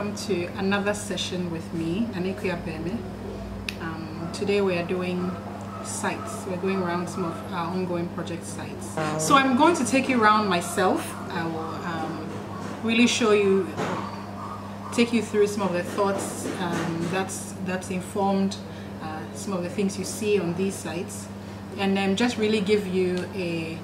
welcome to another session with me, Nana Akua Birmeh. Um, today we are doing sites. We're going around some of our ongoing project sites. So I'm going to take you around myself. I will um, really show you, take you through some of the thoughts um, that's that's informed uh, some of the things you see on these sites, and then just really give you a,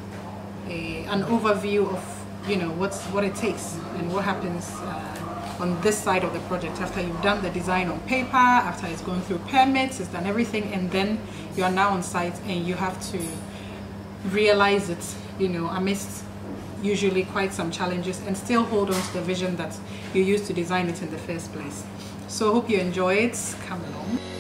a an overview of you know what's what it takes and what happens. Uh, on this side of the project after you've done the design on paper after it's gone through permits it's done everything and then you are now on site and you have to realize it you know amidst usually quite some challenges and still hold on to the vision that you used to design it in the first place. So I hope you enjoy it. Come along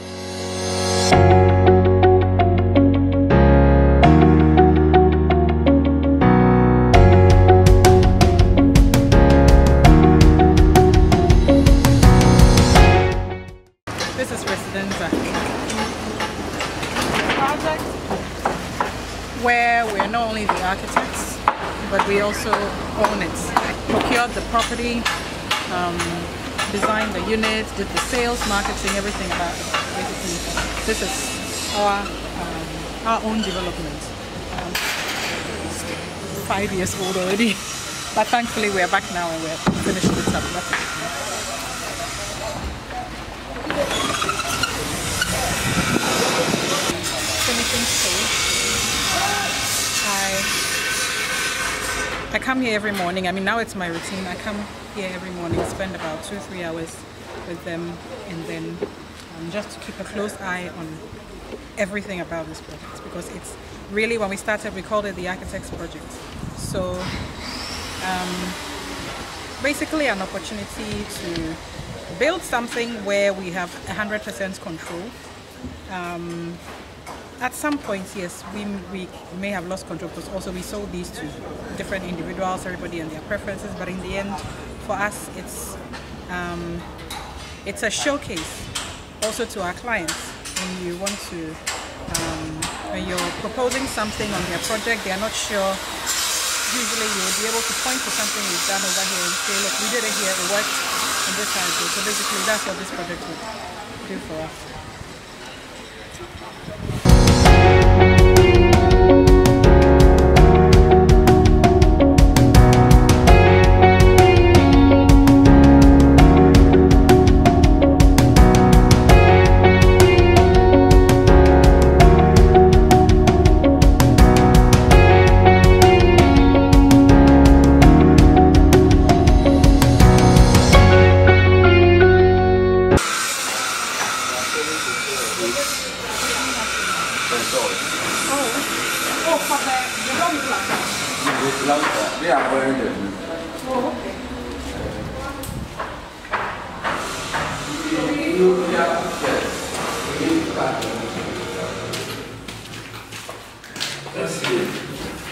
where we're not only the architects but we also own it. Procured the property, um, designed the units, did the sales, marketing, everything about it. This is our um, our own development. Um, five years old already, but thankfully we are back now and we're finishing it up. That's it. finishing stage. I I come here every morning. I mean now it's my routine. I come here every morning, spend about two three hours with them, and then um, just to keep a close eye on everything about this project because it's really when we started we called it the architects project. So um, basically an opportunity to build something where we have 100% control um, at some points, yes, we, we may have lost control because also we sold these to different individuals, everybody and their preferences. But in the end, for us, it's um, it's a showcase also to our clients when you want to um, when you're proposing something on their project, they are not sure. Usually, you will be able to point to something we've done over here and say, "Look, we did it here. It worked." And this how it. So basically, that's what this project would do for us.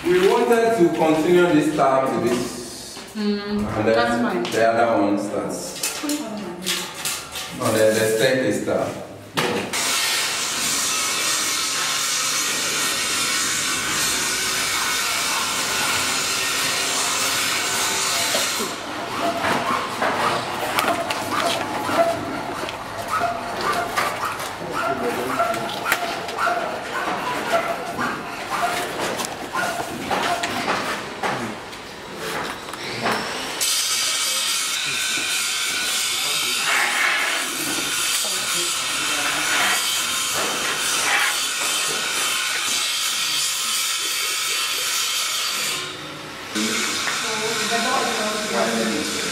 We wanted to continue this tab to this. Hmm, and then that's fine. The other one starts. No, the, the staircase tab. Gracias.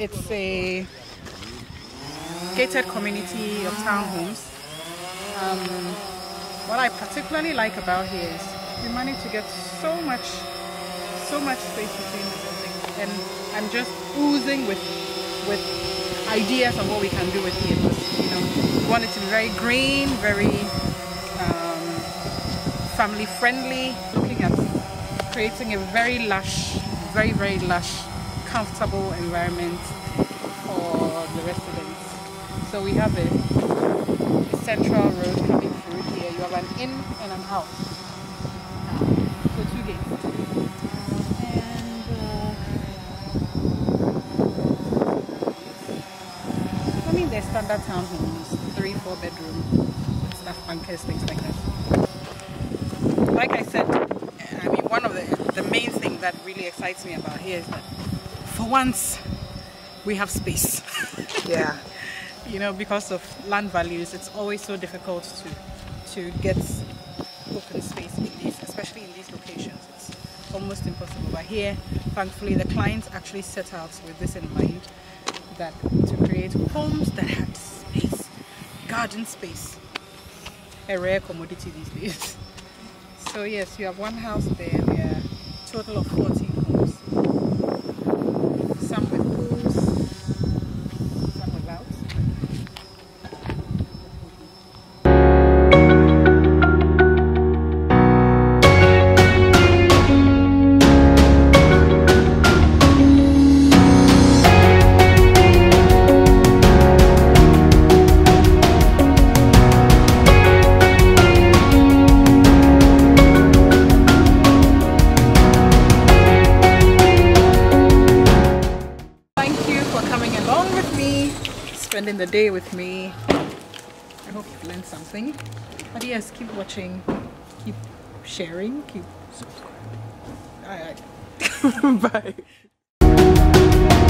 It's a gated community of townhomes. Um, what I particularly like about here is we managed to get so much, so much space between the buildings. and I'm just oozing with with ideas on what we can do with it. You know, we want it to be very green, very um, family friendly. Looking at creating a very lush, very very lush, comfortable environment for the residents. So we have a, central road coming through here. You have an in and an out. So two gates. Uh, I mean they're standard townhomes, three, four bedroom, staff bunkers, things like that. Like I said, I mean one of the the main thing that really excites me about here is that for once we have space. Yeah. you know, because of land values, it's always so difficult to to get open space in these, especially in these locations. It's almost impossible. But here, thankfully, the clients actually set out with this in mind that to create homes that had space, garden space, a rare commodity these days. So yes, you have one house there. Are total of 14 spending the day with me. I hope you've learned something. But yes, keep watching, keep sharing, keep subscribing. Bye.